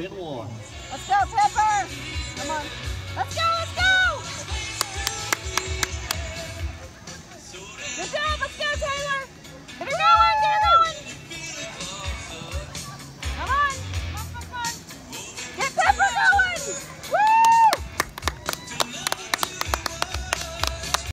been won. Let's go, Pepper! Come on. Let's go,